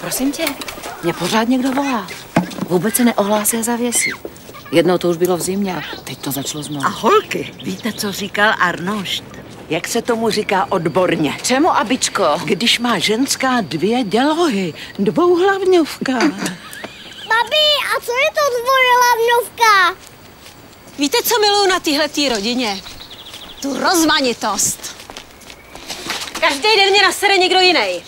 Prosím tě, mě pořád někdo volá. Vůbec se neohlásí a zavěsí. Jednou to už bylo v zimě a teď to začalo znovu. A holky, víte, co říkal Arnošt? Jak se tomu říká odborně? Čemu, abičko? Když má ženská dvě dělohy, dvouhlavňovka. Babi, a co je to dvojhlavňovka? Víte, co miluju na téhle rodině? Tu rozmanitost. Každý den mě nasere někdo jiný.